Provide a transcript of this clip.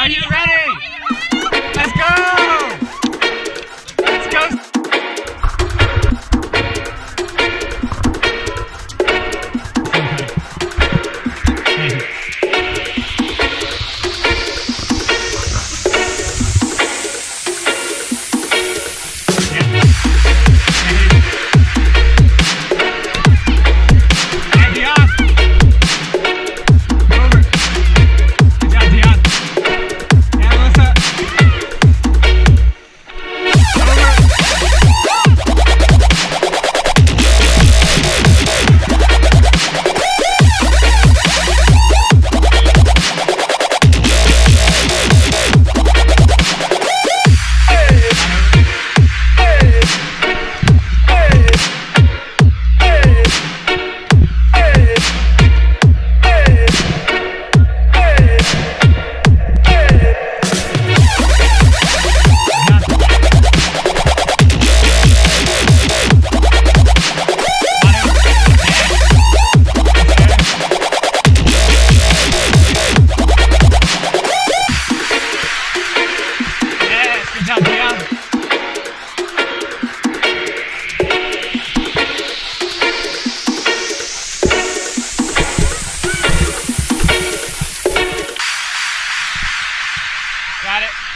Are you ready? Got it.